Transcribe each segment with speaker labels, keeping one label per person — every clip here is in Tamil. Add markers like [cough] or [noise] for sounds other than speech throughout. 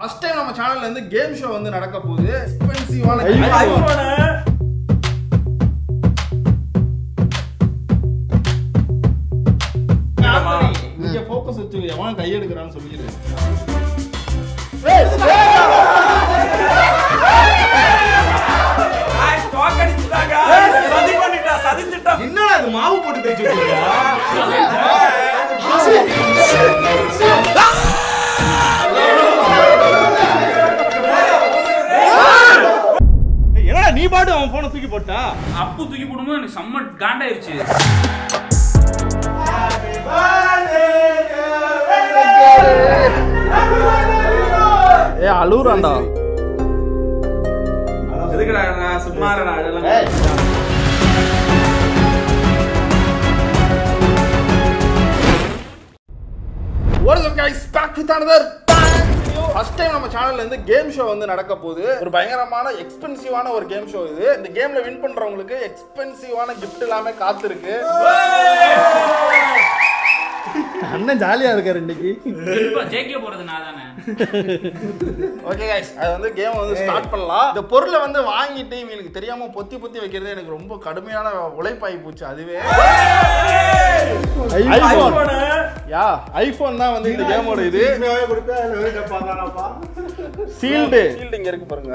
Speaker 1: ஃபர்ஸ்ட் டைம் நம்ம சேனல்ல இருந்து கேம் ஷோ வந்து நடக்க போகுது. எக்ஸ்பென்சிவான இங்க ஃபோக்கஸ் வச்சு எவன் கை எடுக்கிறான்னு சொல்லிடு என்னடா இது மாவு போட்டு போட்டா
Speaker 2: அப்பு தூக்கி போடும்போது எனக்கு செம்ம காண்டாயிருச்சு.
Speaker 1: ஏ அழுகுறான்டா
Speaker 2: எதுக்குடா சும்மா அதெல்லாம்
Speaker 1: What is up guys? Back with another first time நம்ம சேனல்ல இருந்து கேம் ஷோ வந்து நடக்க போகுது. ஒரு பயங்கரமான எக்ஸ்பென்சிவான ஒரு கேம் ஷோ இது. இந்த கேம்ல வின் பண்றவங்களுக்கு எக்ஸ்பென்சிவான கிஃப்ட் எல்லாமே காத்திருக்கு.
Speaker 3: அண்ணன் ஜாலியா இருக்காரு இன்னைக்கு.
Speaker 2: ஜெயிக்க போறது நான் தானே
Speaker 1: ஓகே கைஸ் அது வந்து கேம் வந்து ஸ்டார்ட் பண்ணலாம். இந்த பொருளை வந்து வாங்கிட்டு இவங்களுக்கு தெரியாம பொத்தி பொத்தி வைக்கிறது எனக்கு ரொம்ப கடுமையான உழைப்பாகி போச்சு அதுவே. ஐபோன். யா ஐபோன் தான் வந்து இந்த கேமோட இது. சீல்டு சீல்டு இங்க இருக்கு பாருங்க.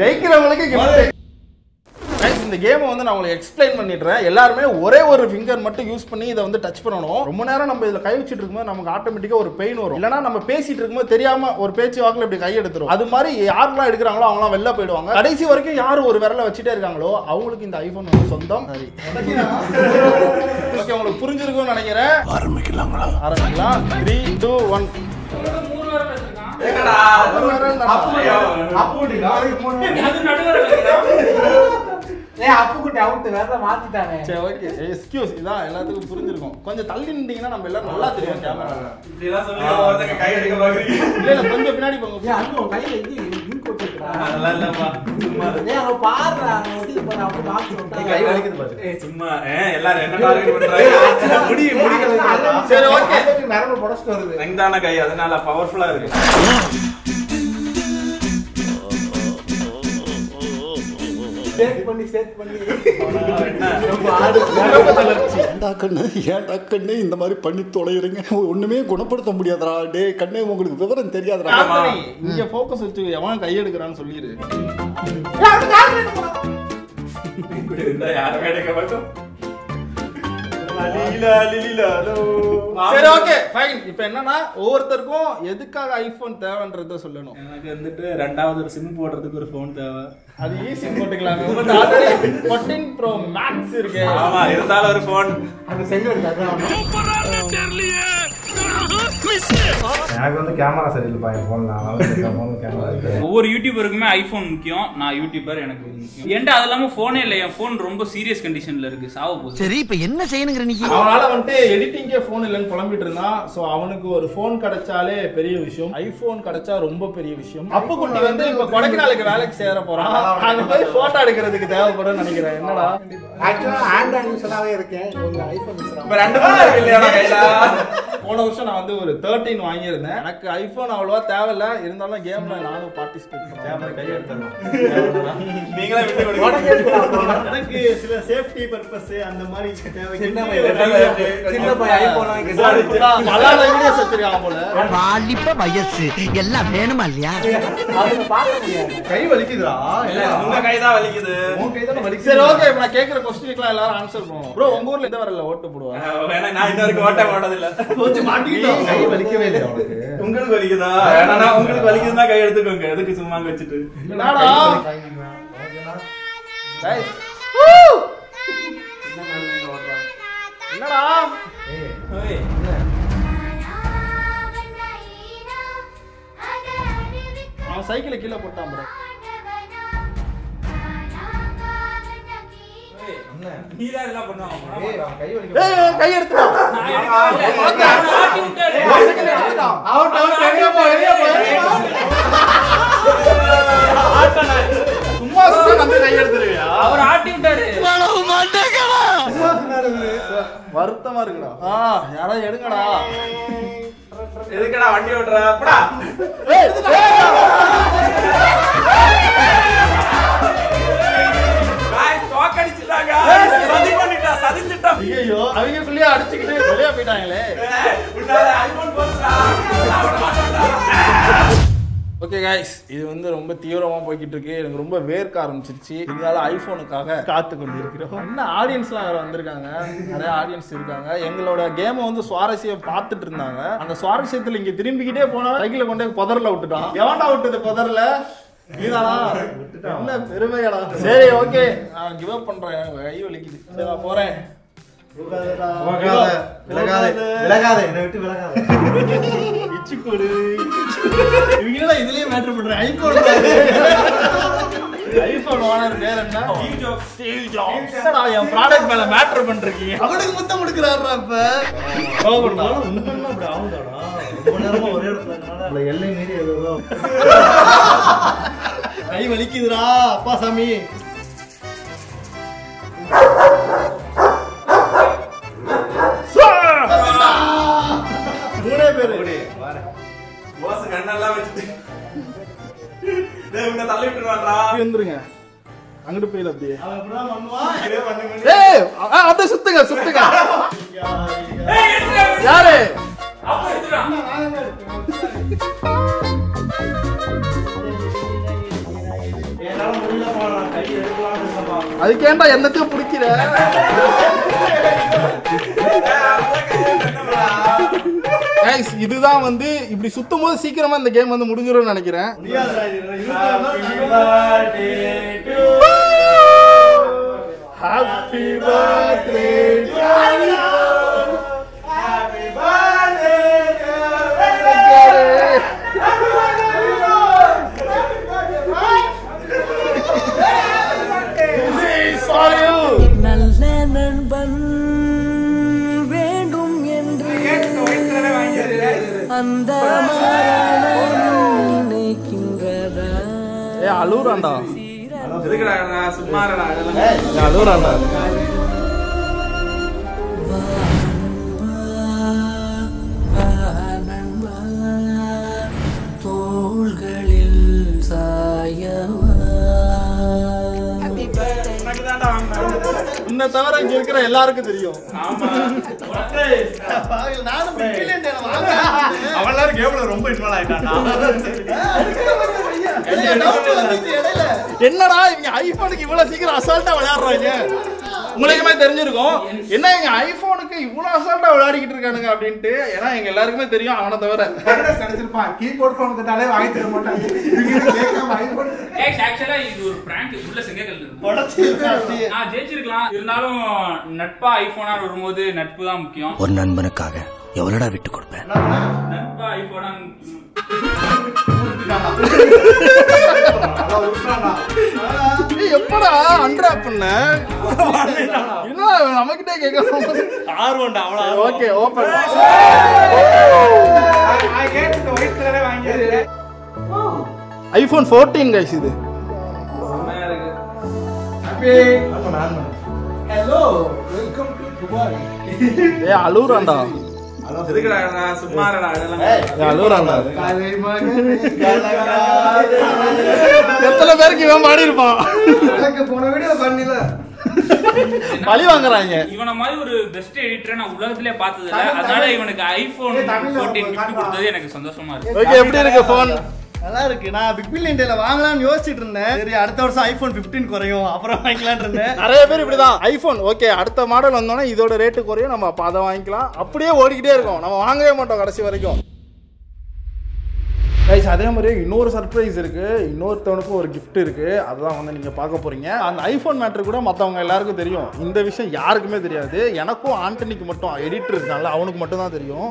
Speaker 1: ஜெயிக்கிறவங்களுக்கு gift. இந்த கேமை வந்து நான் உங்களுக்கு எக்ஸ்பிளைன் பண்ணிடுறேன். எல்லாருமே ஒரே ஒரு ஃபிங்கர் மட்டும் யூஸ் பண்ணி இதை வந்து டச் பண்ணணும். ரொம்ப நேரம் நம்ம இதில் கை வச்சுட்டு இருக்கும்போது நமக்கு ஆட்டோமேட்டிக்காக ஒரு பெயின் வரும். இல்லைனா நம்ம பேசிட்டு இருக்கும்போது தெரியாம ஒரு பேச்சு வாக்கில் இப்படி கை எடுத்துரும். அது மாதிரி யாரெல்லாம் எடுக்கிறாங்களோ அவங்களாம் வெளில போயிடுவாங்க. கடைசி வரைக்கும் யார் ஒரு விரலை வச்சுட்டே இருக்காங்களோ அவங்களுக்கு இந்த ஐபோன் வந்து சொந்தம். சரி. ஓகே உங்களுக்கு புரிஞ்சிருக்கும்னு நினைக்கிறேன். ஆரம்பிக்கலாங்களா? ஆரம்பிக்கலாம். த்ரீ டூ ஒன்
Speaker 2: மூணு வாரம் வச்சிருக்கான் அது நடுவர
Speaker 1: சரி ஓகே எக்ஸ்கியூஸ் இதான் எல்லாத்துக்கும் புரிஞ்சிருக்கும். கொஞ்சம் தள்ளி நின்றீங்கன்னா நம்ம எல்லாரும் நல்லா தெரியும் கேமரா இல்ல இல்ல கொஞ்சம் பின்னாடி போங்க.
Speaker 2: சும்மா எல்லாரும் என்ன டார்கெட் பண்றாங்க?
Speaker 1: சரி ஓகே
Speaker 2: ரெண்டான கை அதனால பவர்ஃபுல்லா இருக்கு.
Speaker 3: ஏன்டா கண்ணு ஏன்டா கண்ணு இந்த மாதிரி பண்ணி தொலைகிறீங்க ஒண்ணுமே குணப்படுத்த முடியாதுடா. டே கண்ணே உங்களுக்கு விவரம் தெரியாதுடா.
Speaker 1: இங்க ஃபோக்கஸ் வச்சு எவன் கை எடுக்கிறான்னு சொல்லிடு
Speaker 2: யாருமே எடுக்க மாட்டோம்.
Speaker 1: சரி ஓகே ஃபைன் இப்போ என்னன்னா ஒவ்வொருத்தருக்கும் எதுக்காக ஐபோன் தேவைன்றத சொல்லணும்.
Speaker 2: எனக்கு வந்துட்டு ரெண்டாவது ஒரு சிம் போடுறதுக்கு ஒரு ஃபோன் தேவை.
Speaker 1: அது ஈஸி போட்டுக்கலாமே. உங்கள்ட்ட ஆல்ரெடி 14 ப்ரோ மேக்ஸ் இருக்கு.
Speaker 2: ஆமா இருந்தாலும் ஒரு ஃபோன்
Speaker 4: எனக்கு வந்து கேமரா சரியில்லைப்பா என் ஃபோனில் கேமரா இருக்கு
Speaker 2: ஒவ்வொரு யூடியூபருக்குமே ஐபோன் முக்கியம். நான் யூடியூபர் எனக்கு முக்கியம். என்கிட்ட அது இல்லாம போனே இல்லை என் ஃபோன் ரொம்ப சீரியஸ் கண்டிஷன்ல இருக்கு. சாவ போகுது.
Speaker 5: சரி இப்ப என்ன செய்யணுங்கிற நீ?
Speaker 1: அவனால வந்துட்டு எடிட்டிங்கே ஃபோன் இல்லைன்னு புலம்பிட்டு இருந்தான். ஸோ அவனுக்கு ஒரு ஃபோன் கிடைச்சாலே பெரிய விஷயம். ஐபோன் கிடைச்சா ரொம்ப பெரிய விஷயம். அப்பு குட்டி வந்து இப்ப கொடைக்கானலுக்கு வேலைக்கு சேர போறான். அங்க போய் போட்டோ எடுக்கிறதுக்கு தேவைப்படும் நினைக்கிறேன். என்னடா?
Speaker 2: இப்ப ரெண்டு ஃபோன் இருக்கு இல்லையா கையில?
Speaker 1: போன வருஷம் நான் வந்து ஒரு தேர்ட்டீன் வாங்கியிருந்தேன். எனக்கு ஐபோன் அவ்வளோவா தேவையில்ல. இருந்தாலும் கேம்ல நானும் பார்ட்டிசிபேட் பண்ணேன் கை
Speaker 2: நீங்களே விட்டு கொடுங்க.
Speaker 6: எனக்கு சில சேஃப்டி பர்பஸ் அந்த மாதிரி தேவை
Speaker 1: மலால வீடியோஸ் வச்சிருக்காங்க போல.
Speaker 5: வாலிப வயசு. எல்லாம் வேணுமா இல்லையா?
Speaker 4: கை வலிக்குதுடா.
Speaker 2: இல்ல உங்க கை தான் வலிக்குது.
Speaker 4: உன் கை தானே வலிக்குது.
Speaker 1: சரி ஓகே இப்ப நான் கேக்குற கொஸ்டினுக்குலாம் எல்லாரும் ஆன்சர் பண்ணுவோம். ப்ரோ உங்க ஊர்ல எந்த வரல ஓட்டு போடுவாங்க?
Speaker 2: நான் இன்ன வரைக்கும் ஓட்ட போட்டதில்ல
Speaker 4: கை வலிக்கவே இல்லையா உனக்கு?
Speaker 2: உங்களுக்கு வலிக்குதா? நான் உங்களுக்கு வலிக்குதுன்னா கை எடுத்துக்கோங்க. எதுக்கு சும்மா வச்சுட்டு?
Speaker 1: என்னடா? Guys. என்னடா? அவன் சைக்கிளை கீழே போட்டான்
Speaker 2: இதெல்லாம் பண்ணுவாங்க
Speaker 4: கை
Speaker 1: எடுத்துட்டான்
Speaker 4: அவுட் அவுட் வெளிய போ வெளிய போ
Speaker 1: சும்மா சும்மா கை எடுத்துருவியா
Speaker 2: அவர் ஆட்டி விட்டாரு
Speaker 1: வருத்தமா இருக்குடா யாராவது எடுங்கடா
Speaker 2: எதுக்கடா வண்டி ஓட்டுற
Speaker 1: கைஸ் இது வந்து ரொம்ப தீவிரமா போய்கிட்டு இருக்கு எனக்கு ரொம்ப வேர்க்க ஆரம்பிச்சிருச்சு. இருந்தாலும் ஐபோனுக்காக காத்து கொண்டு இருக்கிறோம் என்ன ஆடியன்ஸ்லாம் வேற வந்திருக்காங்க? நிறைய ஆடியன்ஸ் இருக்காங்க. எங்களோட கேமை வந்து சுவாரஸ்யம் பார்த்துட்டு இருந்தாங்க. அந்த சுவாரஸ்யத்துல இங்க திரும்பிக்கிட்டே போனா சைக்கிளை கொண்டு போய் புதர்ல விட்டுட்டான். எவன்டா விட்டது புதர்ல? என்ன பெருமையாடா. சரி ஓகே நான் கிவ் அப் பண்றேன். கை வலிக்குது. சரி நான் போறேன்.
Speaker 4: விலகாத. விலகாத. விலகாத. என்னை விட்டு விலகாத.
Speaker 1: இச்சு கொடு இவங்க இதுலயே மேட்டர் பண்றேன். ஐபோன் ஐபோன் ஓனர் பேர் என்ன? ஸ்டீவ் ஜாப்ஸ் ஸ்டீவ் ஜாப்ஸ் என்னடா என் ப்ராடக்ட் மேல மேட்டர் பண்றீங்க? அவனுக்கு முத்தம் கொடுக்குறாருடா இப்ப கோவப்படா
Speaker 4: உண்மையில அப்படி ஆகுதாடா ரொம்ப [laughs] நேரமா ஒரே இடத்துல இருக்கனால. அந்த எல்லை மீறி ஏதோ
Speaker 1: கை வலிக்குதுடா அப்பா சாமி. மூணே பேரு.
Speaker 2: போஸ் கண்ணெல்லாம் வச்சுட்டு. உன்னை தள்ளி விட்டுருவான்டா.
Speaker 1: வந்துருங்க. அங்கிட்டு போயில அப்படியே. அப்படியே சுத்துங்க சுத்துங்க. யாரு? அதுக்கேண்டா என்னத்தையும் பிடிக்கிற? இதுதான் வந்து இப்படி சுத்தும் போது சீக்கிரமா இந்த கேம் வந்து முடிஞ்சிரும்னு நினைக்கிறேன். அழுகுறான்டா
Speaker 7: தோள்களில் சாயவா
Speaker 1: உன்னை தவிர இங்க இருக்கிற எல்லாருக்கும் தெரியும்
Speaker 2: ஆமா
Speaker 1: நானும்
Speaker 4: அவன் எல்லாரும் கேம்ல ரொம்ப இன்வால்வ் ஆயிட்டான்டா
Speaker 1: என்னடா இவங்க ஐபோனுக்கு இவ்வளவு சீக்கிரம் அசால்ட்டா விளையாடுறாங்க? உங்களுக்குமே தெரிஞ்சிருக்கும். என்ன இவங்க ஐபோனுக்கு இவ்வளவு அசால்ட்டா விளையாடிக்கிட்டு இருக்கானுங்க அப்படின்ட்டு? ஏன்னா எங்க எல்லாருக்குமே தெரியும் அவனை தவிர.
Speaker 4: கிடைச்சிருப்பான் கீபோர்ட் போன் கிட்டாலே வாங்கி தர மாட்டாங்க
Speaker 2: ஆக்சுவலா இது ஒரு பிராங்க் உள்ள நான் ஜெயிச்சிருக்கலாம். இருந்தாலும் நட்பா ஐபோனா வரும்போது நட்பு தான் முக்கியம்.
Speaker 5: ஒரு நண்பனுக்காக எவ்வளோடா விட்டு கொடுப்பேன்
Speaker 2: நட்பா ஐபோனா
Speaker 1: ஏய், எப்படா அன்ட்ராப் பண்ண? என்ன நம்மகிட்டே கேட்கணும்
Speaker 4: ஆர்வம்டா அவ்வளவு
Speaker 1: ஓகே ஓபன் ஐபோன் 14 கைஸ் இது
Speaker 4: ஹலோ வெல்கம் டு துபாய்
Speaker 1: ஏ அழுகுறான்டா எத்தனை பேருக்கு இவன் பாடி இருப்பான்
Speaker 4: எனக்கு போன வீடியோ பண்ணில.
Speaker 1: பழி வாங்குறாங்க.
Speaker 2: இவன மாதிரி ஒரு பெஸ்ட் எடிட்டரை நான் உலகத்திலே பார்த்தது இல்ல அதனால இவனுக்கு ஐபோன்
Speaker 4: ஏய், தமிழ்ல
Speaker 2: 14
Speaker 4: ஒரு
Speaker 2: gift
Speaker 4: காட்டுடா.
Speaker 2: கொடுத்தது எனக்கு சந்தோஷமா இருக்கு.
Speaker 1: ஓகே எப்படி இருக்கு போன்
Speaker 6: நல்லா இருக்கு நான் பிக் பில் இந்தியால வாங்கலாம்னு யோசிச்சுட்டு இருந்தேன் சரி அடுத்த வருஷம் ஐபோன் 15 குறையும். அப்புறம் வாங்கிக்கலாம்னு இருந்தேன்.
Speaker 1: நிறைய பேர் இப்படிதான். ஐபோன் ஓகே அடுத்த மாடல் வந்தோன்னா இதோட ரேட்டு குறையும். நம்ம அப்ப அதை வாங்கிக்கலாம். அப்படியே ஓடிக்கிட்டே இருக்கும். நம்ம வாங்கவே மாட்டோம் கடைசி வரைக்கும். கைஸ் அதே மாதிரி இன்னொரு சர்ப்ரைஸ் இருக்கு. இன்னொருத்தவனுக்கும் ஒரு gift இருக்கு. அதுதான் வந்து நீங்க பார்க்க போறீங்க. அந்த ஐபோன் மேட்ரு கூட மற்றவங்க எல்லாருக்கும் தெரியும். இந்த விஷயம் யாருக்குமே தெரியாது. எனக்கும் ஆண்டனிக்கு மட்டும் எடிட்டர் இருக்கான்ல அவனுக்கு மட்டும் தான் தெரியும்.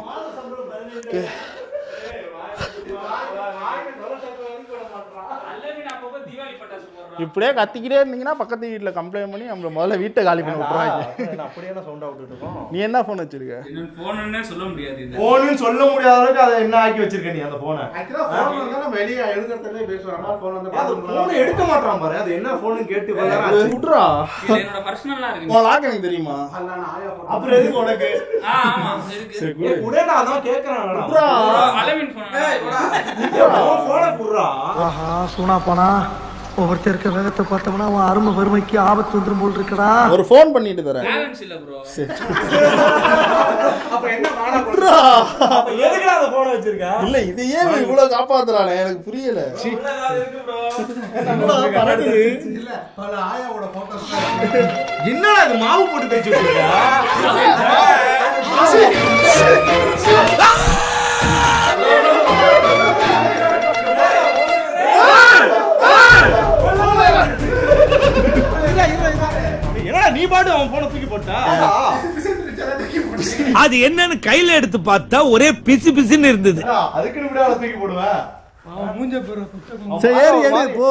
Speaker 1: இப்படியே கத்திக்கிட்டே இருந்தீங்கன்னா பக்கத்து வீட்டுல கம்ப்ளைண்ட் பண்ணி நம்மள முதல்ல வீட்டை காலி பண்ணி விட்டுருவாங்க.
Speaker 6: அப்படியே சவுண்டா விட்டுட்டு இருக்கோம்?
Speaker 1: நீ என்ன போன் வச்சிருக்க?
Speaker 2: என்ன போனுன்னே சொல்ல முடியாது இது.
Speaker 6: போனுன்னு சொல்ல முடியாத அளவுக்கு அதை என்ன ஆக்கி வச்சிருக்க நீ அந்த
Speaker 4: ஃபோன் வந்தா நம்ம வெளியே எடுக்கிறதுலே பேசுவாங்க. ஃபோன் வந்து
Speaker 6: அது போனை எடுக்க மாட்டான் பாரு. அது என்ன போன்னு கேட்டு.
Speaker 1: விட்டுறா.
Speaker 2: இது என்னோட பர்சனலா இருக்கு.
Speaker 1: உன் லாக் எனக்கு தெரியுமா.
Speaker 6: அப்புறம் எதுக்கு உனக்கு?
Speaker 2: ஆமா இருக்கு.
Speaker 6: அதான் கேக்குறான்.
Speaker 2: அளவின் போன்
Speaker 6: போன குடுறா.
Speaker 8: ஆஹா சூனா போனா? ஒவ்வொருத்தர் இருக்க வேகத்தை பார்த்தோம்னா அவன் அருமை வறுமைக்கு ஆபத்து வந்துரும் போல் இருக்கடா.
Speaker 1: ஒரு ஃபோன் பண்ணிட்டு தரேன்.
Speaker 2: பேலன்ஸ் இல்ல ப்ரோ
Speaker 6: அப்ப என்ன வாடா குடுறா அப்ப எதுக்குடா அந்த போனை வச்சிருக்க?
Speaker 1: இல்ல இது ஏன் இவ்வளவு காப்பாத்துறானே? எனக்கு புரியல?
Speaker 4: இல்ல பல ஆயாவோட photos
Speaker 6: என்னடா இது மாவு போட்டு தேய்ச்சி வச்சிருக்க
Speaker 5: அது என்னன்னு கையில எடுத்து பார்த்தா ஒரே பிசு பிசுன்னு இருந்தது.
Speaker 6: அதுக்கு விட தூக்கி போடுவேன்
Speaker 1: சரி ஏறி ஏறி போ.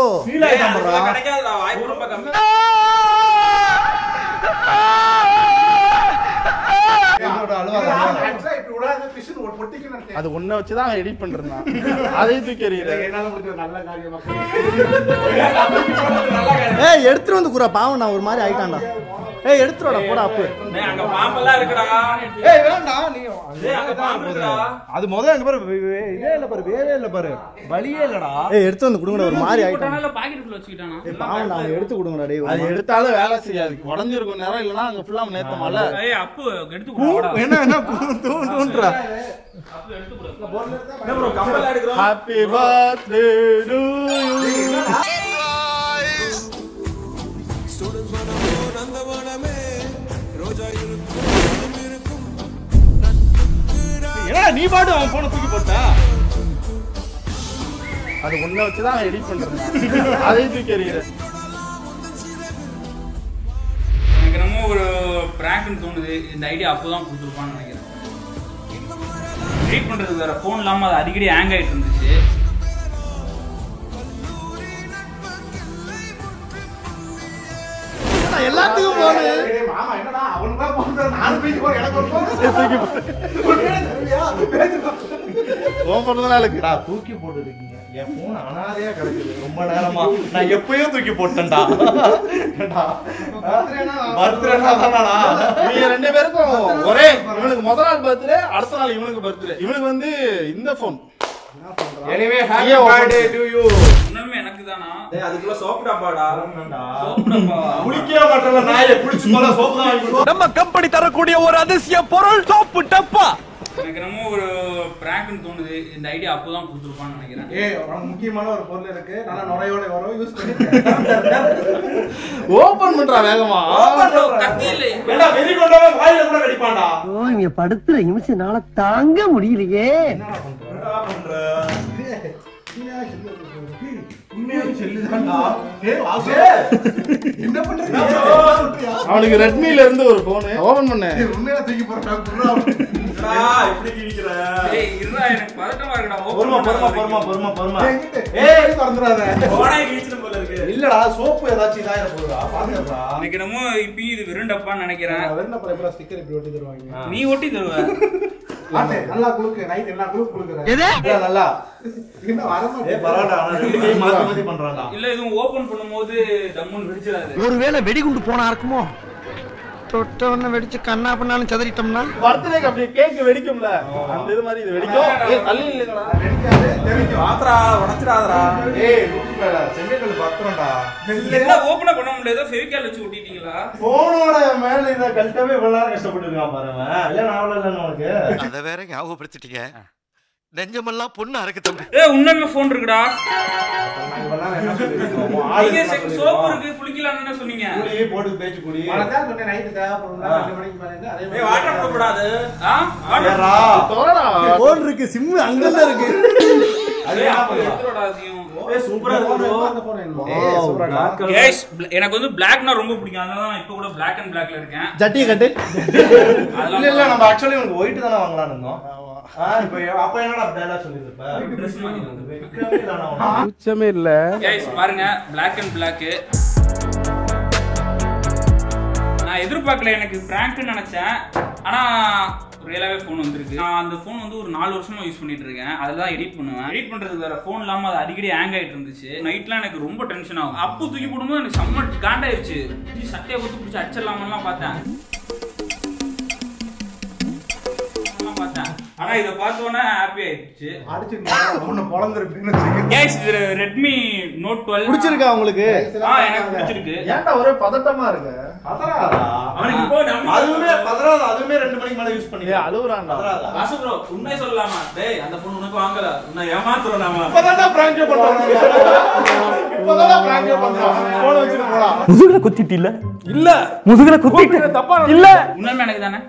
Speaker 1: அது ஒன்ன வச்சு தான் எடிட் பண்ணிருந்தான் [laughs] அதையும் தூக்கி எறியல
Speaker 4: என்னால முடிஞ்ச ஒரு நல்ல காரியமா
Speaker 6: ஏய் எடுத்துட்டு வந்து குறா பாவம் நான் ஒரு மாதிரி ஆயிட்டான்டா. ஏய் எடுத்துடா போடா அப்பு.
Speaker 2: அங்க பாம்பெல்லாம் இருக்குடா.
Speaker 6: ஏய் வேண்டாம் நீ அங்க பாம்பு இருக்குடா. அது முதல்ல அங்க பாரு இதே இல்ல பாரு வேவே இல்ல பாரு. வலியே இல்லடா. ஏய் எடுத்து வந்து குடுங்கடா ஒரு மாதிரி ஆயிட்டான்
Speaker 2: போட்டானா பாக்கெட்டுக்குள்ள வச்சுக்கிட்டானா?
Speaker 6: பாவம் அவன் எடுத்து குடுங்கடா டேய்
Speaker 1: அது எடுத்தாலும் வேலை செய்யாது. உடஞ்சிருக்கும் நேரம் இல்லைன்னா அங்க ஃபுல்லா நேத்த மழை
Speaker 2: ஏய் அப்பு எடுத்து போடா
Speaker 6: என்ன என்ன தூண்டுன்றா
Speaker 1: ஹாப்பி பர்த்டே டு யூ
Speaker 6: நீ பாட்டு அவன் போன தூக்கி போட்டா?
Speaker 1: அது ஒன்ன வச்சு தான் எடிட் பண்ணிருந்தான் அதையும் தூக்கி எறியல
Speaker 2: எனக்கு என்னமோ ஒரு பிராங்க்னு தோணுது. இந்த ஐடியா அப்போதான் கொடுத்துருப்பான்னு நினைக்கிறேன். எடிட் பண்றது வேற. ஃபோன் இல்லாம அது அடிக்கடி ஹேங் ஆயிட்டு இருந்துச்சு.
Speaker 6: எல்லாத்துக்கும் போனு
Speaker 4: ஏய், மாமா என்னடா? அவனுக்கு தான் நாலு எனக்கு ஒரு
Speaker 6: தூக்கி போட்டுருக்கீங்க. என் போன் அனாதையா கிடக்குது. ரொம்ப நேரமா. நான் எப்பயும் தூக்கி போட்டேன்டா. பர்த்டேனா?
Speaker 1: இவங்க ரெண்டு பேருக்கும் ஒரே இவனுக்கு முத நாள் பர்த்டே அடுத்த நாள் இவனுக்கு பர்த்டே. இவனுக்கு வந்து இந்த phone
Speaker 6: anyway
Speaker 1: happy birthday
Speaker 6: to you
Speaker 2: உண்மையுமே எனக்கு தானா
Speaker 6: அதுக்குள்ள சோப்பு டப்பாடா.
Speaker 2: சோப்புடப்பா.
Speaker 6: குளிக்கவே மாட்டல நாயை குளிச்சு போல சோப்பு தான்.
Speaker 5: நம்ம கம்பெனி தரக்கூடிய ஒரு அதிசய பொருள் சோப்பு டப்பா.
Speaker 2: எனக்கு என்னமோ ஒரு பிராங்க்னு தோணுது. இந்த ஐடியா அப்போதான் கொடுத்துருப்பான்னு நினைக்கிறேன்.
Speaker 4: ஏய், உனக்கு முக்கியமான ஒரு பொருள் இருக்கு. நல்லா நுரையோட வரும். யூஸ் பண்ணி
Speaker 1: ஓபன் பண்றா வேகமா.
Speaker 2: கத்தி இல்லை.
Speaker 6: ஏண்டா வெறி கொண்டவன் வாயில கூட கடிப்பான்டா
Speaker 8: ஓ இங்க படுத்துற நிமிஷம் தாங்க முடியலையே.
Speaker 6: என்னடா பண்ற?
Speaker 1: அவனுக்கு ரெட்மில இருந்து ஒரு போன் ஓபன் பண்ண
Speaker 4: உண்மையில தூக்கி போறான்
Speaker 6: என்னடா இப்படி கிழிக்கிற.
Speaker 2: ஏய் இருடா எனக்கு பதட்டமா இருக்குடா.
Speaker 6: பொறுமா பொறுமா பொறுமா பொறுமா பொறுமா.
Speaker 4: ஏய் திறந்துடாத.
Speaker 6: போனே கிழிச்சிடும் போல இருக்கு. இல்லடா சோப்பு ஏதாச்சும் இதாயிர போகுதா பாத்துக்கடா
Speaker 2: எனக்கு இப்பயும் இது விருண்டப்பான்னு நினைக்கிறேன்.
Speaker 4: ஸ்டிக்கர் இப்படி ஒட்டி தருவாங்க?
Speaker 2: நீ ஒட்டி தருவ. [laughs]
Speaker 4: ஆட்டே, நல்லா குளுக்கு நைட் எல்லாம் குளுக்கு குளுக்குறேன்
Speaker 6: இல்ல, நல்லா.
Speaker 4: இன்னும் வர
Speaker 6: ஏய் பரவாடா ஆனா ரெண்டு கை மாத்தி மாத்தி பண்றான்டா
Speaker 2: இல்ல இதுவும் ஓபன் பண்ணும்போது டம்முன்னு வெடிச்சிடாது.
Speaker 8: ஒருவேளை வெடிகுண்டு போனா இருக்குமோ? தொட்டவன வெடிச்சு கண்ணா பண்ணாலும் சதறிட்டோம்னா?
Speaker 1: பர்த்டேக்கு அப்படி கேக் வெடிக்கும்ல. அந்த இது மாதிரி இது வெடிக்கும். ஏய், தள்ளி இல்லைங்கடா
Speaker 6: பாத்ரா உடைச்சிடாதடா. ஏய் பேடா செங்கல் பத்திரம்டா
Speaker 2: என்ன ஓபன் பண்ண முடியாது ஃபெவிகால் வச்சு ஒட்டிட்டீங்களா?
Speaker 6: போனோட மேல இத கழட்டவே இவ்வளவு நேரம் கஷ்டப்பட்டு இருக்கான் பாருங்க இல்ல நான் இல்லன்னு உனக்கு.
Speaker 5: அத வேற ஞாபகப்படுத்திட்டீங்க. நெஞ்சமெல்லாம் பொண்ணு அறக்கு தம்பி.
Speaker 2: ஏய் உண்மையுமே ஃபோன் இருக்குடா. சோப்பு இருக்கு குளிக்கலாம்னு சொன்னீங்க?
Speaker 6: போட்டு பேச்சு குடி
Speaker 4: உனக்கு சொன்னேன் நைட்டு தேவைப்படும் ரெண்டு மணிக்கு மேல இருந்து அதே மாதிரி
Speaker 6: வாட்டர் போடக்கூடாது.
Speaker 2: ஆ? வாட்டர்
Speaker 6: ஏறா.
Speaker 1: தோடா.
Speaker 6: போன் இருக்கு சிம் அங்கதான் இருக்கு.
Speaker 2: bl- எனக்கு வந்து பிளாக்னா ரொம்ப பிடிக்கும். அதனால தான் நான் இப்ப கூட பிளாக் அண்ட் பிளாக்ல இருக்கேன்.
Speaker 6: ஜட்டி கட்டு. [laughs] இல்ல நம்ம ஆக்சுவலி உனக்கு ஒயிட் தானே வாங்கலாம்னு இருந்தோம்.
Speaker 1: உச்சமே இல்ல.
Speaker 2: பாருங்க Black and Black. நான் எதிர்பார்க்கல எனக்கு பிராங்க்னு நினைச்சேன். ஆனா ரியலாவே ஃபோன் வந்திருக்கு. நான் அந்த ஃபோன் வந்து ஒரு நாலு வருஷமா யூஸ் பண்ணிட்டு இருக்கேன். அதில் தான் எடிட் பண்ணுவேன். எடிட் பண்றதுக்கு வேற ஃபோன் இல்லாம அது அடிக்கடி ஹேங் ஆயிட்டு இருந்துச்சு. நைட்லாம் எனக்கு ரொம்ப டென்ஷன் ஆகும். அப்போ தூக்கி போடும்போது எனக்கு செம்ம காண்டாயிருச்சு சட்டையை கொத்து பிடிச்சி அடிச்சிடலாமெல்லாம் பார்த்தேன். ஆனா இதை பார்த்தோன்னே ஹாப்பி ஆயிடுச்சு.
Speaker 6: வச்சுக்க.
Speaker 2: கேஸ் இது ரெட்மி நோட் டுவெல்
Speaker 1: பிடிச்சிருக்கா உங்களுக்கு?
Speaker 2: ஆ எனக்கு பிடிச்சிருக்கு.
Speaker 1: ஏன்டா ஒரே பதட்டமா இருக்கு?
Speaker 6: பதறாதா?
Speaker 2: அவனுக்கு இப்போ
Speaker 6: அதுவுமே பதறாதா? அதுவுமே ரெண்டு மணிக்கு மேல யூஸ்
Speaker 1: ஏ
Speaker 6: பண்ணிக்கலாம்.
Speaker 1: அழுவுறான்டா
Speaker 2: bro, உண்மையை சொல்லலாமா டேய் அந்த பொண்ணு உனக்கு வாங்கல. உன்னை ஏமாத்துறோம் நாம.
Speaker 1: இப்பதான்டா prank பண்றாங்க போன் வச்சுட்டு போலாம்
Speaker 9: முதுகுல குத்திட்டு இல்ல? இல்ல. முதுகுல குத்திட்டு தப்பா இல்ல?
Speaker 2: உண்மையுமே எனக்கு தானே?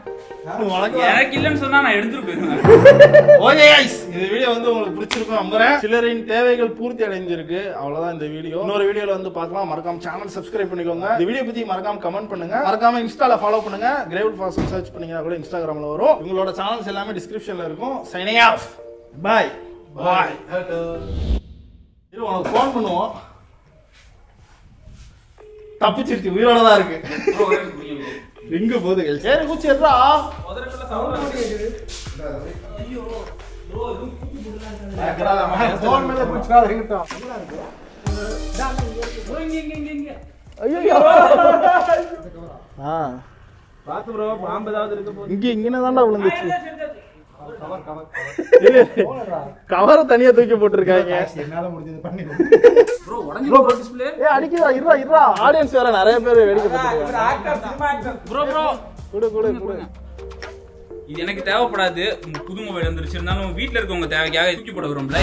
Speaker 2: எனக்கு இல்லைன்னு சொன்னா நான் எடுத்துட்டு போயிருவேன்.
Speaker 1: Okay guys. இந்த வீடியோ வந்து உங்களுக்கு பிடிச்சிருக்கும் நம்புறேன். சிலரின் தேவைகள் பூர்த்தி அடைஞ்சிருக்கு அவ்வளவுதான் இந்த வீடியோ இன்னொரு வீடியோல வந்து பார்க்கலாம். மறக்காம சேனல் சப்ஸ்கிரைப் பண்ணிக்கோங்க. இந்த வீடியோ பத்தி மறக்காம கமெண்ட் பண்ணுங்க. மறக்காம இன்ஸ்டால ஃபாலோ பண்ணுங்க. கிரேவல் ஃபாஸ்ட் சர்ச் பண்ணீங்கன்னா கூட இன்ஸ்டாகிராம்ல வரும். உங்களோட சேனல்ஸ் எல்லாமே டிஸ்கிரிப்ஷன்ல இருக்கும். சைனிங் ஆஃப் பாய் பாய் இரு உனக்கு ஃபோன் பண்ணுவோம். தப்பிச்சிருச்சு. உயிரோட தான் இருக்கு. [laughs] எங்க போகுது சரி குச்சி கவரை தனியா தூக்கி போட்டிருக்காங்க.
Speaker 6: என்னால முடிஞ்சது பண்ணி
Speaker 2: ப்ரோ உடஞ்சு டிஸ்ப்ளே
Speaker 1: ஏ அடிக்கிறா இருடா இருடா. ஆடியன்ஸ் வேற நிறைய பேர் வேடிக்கை
Speaker 2: ப்ரோ ப்ரோ
Speaker 1: குடு குடு குடு.
Speaker 2: இது எனக்கு தேவைப்படாது. புது மொபைல் வந்துருச்சு. இருந்தாலும் வீட்டில் இருக்கவங்க தேவைக்காக தூக்கி போட விரும்பல.